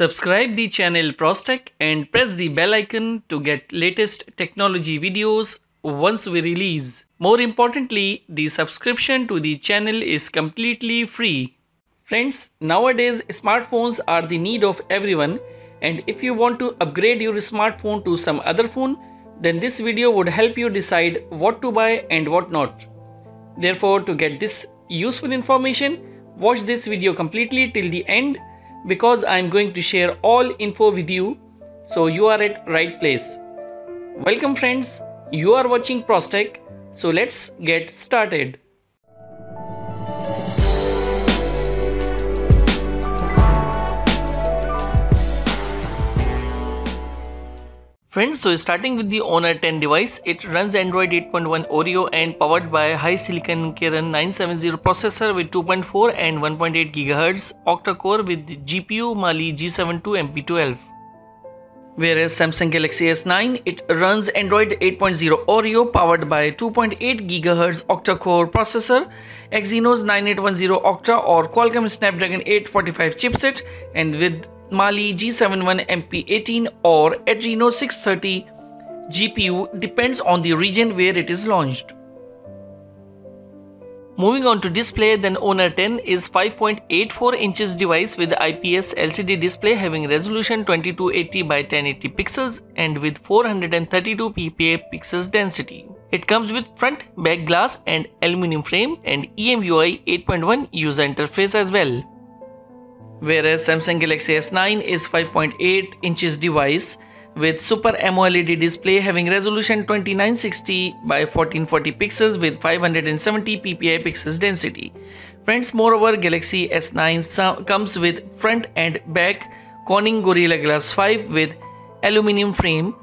Subscribe the channel ProzTech and press the bell icon to get latest technology videos once we release. More importantly, the subscription to the channel is completely free. Friends, nowadays smartphones are the need of everyone and if you want to upgrade your smartphone to some other phone, then this video would help you decide what to buy and what not. Therefore, to get this useful information, watch this video completely till the end because I am going to share all info with you so you are at right place. Welcome friends, you are watching ProzTech, so let's get started. Friends, so starting with the Honor 10 device, it runs Android 8.1 Oreo and powered by HiSilicon Kirin 970 processor with 2.4 and 1.8 GHz octa-core with GPU Mali G72 MP12. Whereas Samsung Galaxy S9, it runs Android 8.0 Oreo powered by 2.8 GHz octa-core processor, Exynos 9810 Octa or Qualcomm Snapdragon 845 chipset and with Mali G71 MP18 or Adreno 630 GPU depends on the region where it is launched. Moving on to display, then Honor 10 is 5.84 inches device with IPS LCD display having resolution 2280 by 1080 pixels and with 432 ppi pixels density. It comes with front, back glass and aluminum frame and EMUI 8.1 user interface as well whereas Samsung Galaxy S9 is 5.8 inches device with Super AMOLED display having resolution 2960 by 1440 pixels with 570 ppi pixels density. Friends, moreover, Galaxy S9 comes with front and back Corning Gorilla Glass 5 with aluminum frame,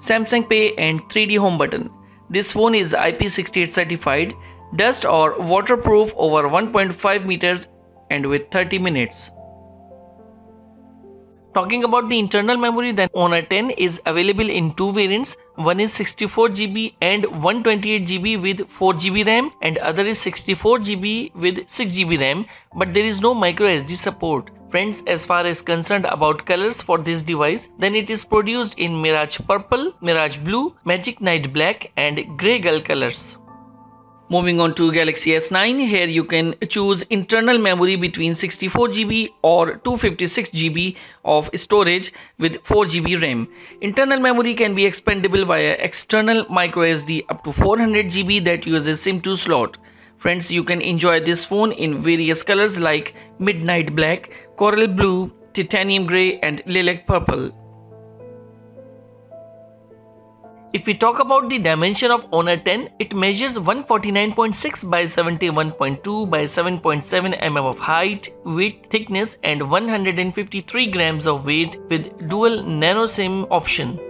Samsung Pay and 3D home button. This phone is IP68 certified, dust or waterproof over 1.5 meters and with 30 minutes. Talking about the internal memory then Honor 10 is available in two variants. One is 64GB and 128GB with 4GB RAM and other is 64GB with 6GB RAM but there is no micro SD support. Friends, as far as concerned about colors for this device, then it is produced in Mirage Purple, Mirage Blue, Magic Night Black and Grey Gull colors. Moving on to Galaxy S9, here you can choose internal memory between 64GB or 256GB of storage with 4GB RAM. Internal memory can be expandable via external microSD up to 400GB that uses SIM2 slot. Friends, you can enjoy this phone in various colors like midnight black, coral blue, titanium grey and lilac purple. If we talk about the dimension of Honor 10, it measures 149.6 by 71.2 by 7.7 mm of height, width, thickness and 153 grams of weight with dual nano SIM option.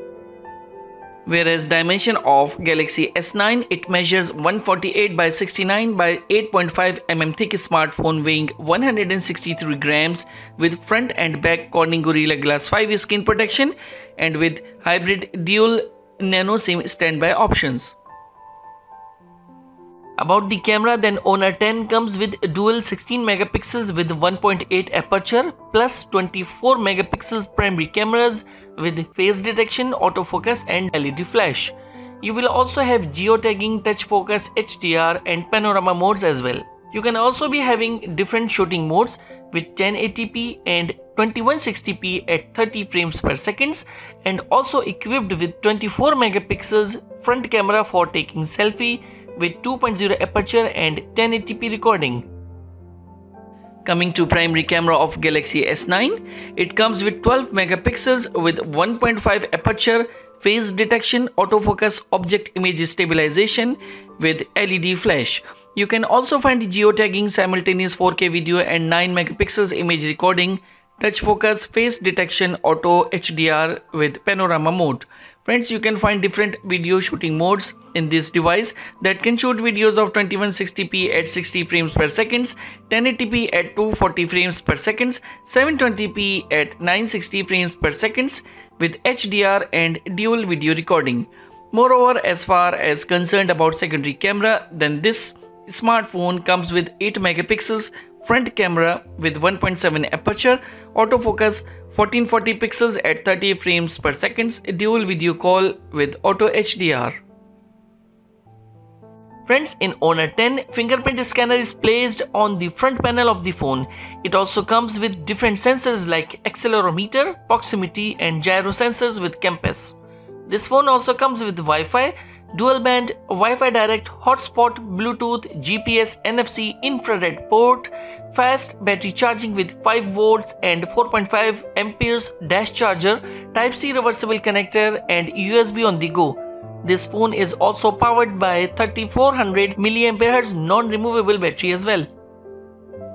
Whereas dimension of Galaxy S9, it measures 148 by 69 by 8.5 mm thick smartphone weighing 163 grams with front and back Corning Gorilla Glass 5 screen protection and with hybrid dual nano SIM standby options. About the camera then Honor 10 comes with dual 16 megapixels with 1.8 aperture plus 24 megapixels primary cameras with phase detection, autofocus and LED flash. You will also have geotagging, touch focus, HDR and panorama modes as well. You can also be having different shooting modes with 1080p and 2160p at 30 frames per second and also equipped with 24 megapixels front camera for taking selfie with 2.0 aperture and 1080p recording. Coming to primary camera of Galaxy S9, it comes with 12 megapixels with 1.5 aperture, phase detection, autofocus, object image stabilization with LED flash. You can also find geotagging, simultaneous 4K video and 9 megapixels image recording touch focus, face detection, auto HDR with panorama mode. Friends, you can find different video shooting modes in this device that can shoot videos of 2160p at 60 frames per second, 1080p at 240 frames per second, 720p at 960 frames per second with HDR and dual video recording. Moreover, as far as concerned about secondary camera, then this smartphone comes with 8 megapixels front camera with 1.7 aperture, autofocus, 1440 pixels at 30 frames per second, dual video call with auto HDR. Friends, in Honor 10, fingerprint scanner is placed on the front panel of the phone. It also comes with different sensors like accelerometer, proximity and gyro sensors with compass. This phone also comes with Wi-Fi, dual band, Wi-Fi direct, hotspot, Bluetooth, GPS, NFC, infrared port, fast battery charging with 5 volts and 4.5 amperes dash charger, Type-C reversible connector and USB on the go. This phone is also powered by 3400 mAh non-removable battery as well.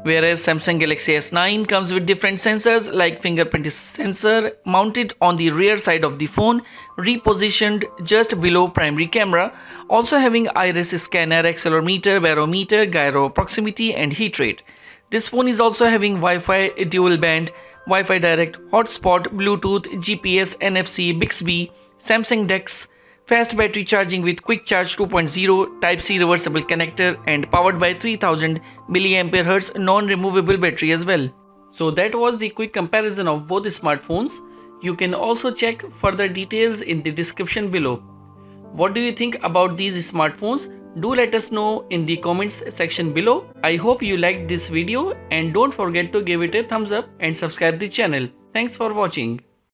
Whereas Samsung Galaxy S9 comes with different sensors like fingerprint sensor mounted on the rear side of the phone, repositioned just below primary camera, also having iris scanner, accelerometer, barometer, gyro proximity and heat rate. This phone is also having Wi-Fi dual band, Wi-Fi direct, hotspot, Bluetooth, GPS, NFC, Bixby, Samsung DeX, fast battery charging with quick charge 2.0 type c reversible connector and powered by 3000 mAh non-removable battery as well. So that was the quick comparison of both smartphones. You can also check further details in the description below. What do you think about these smartphones? Do let us know in the comments section below. I hope you liked this video and don't forget to give it a thumbs up and subscribe the channel. Thanks for watching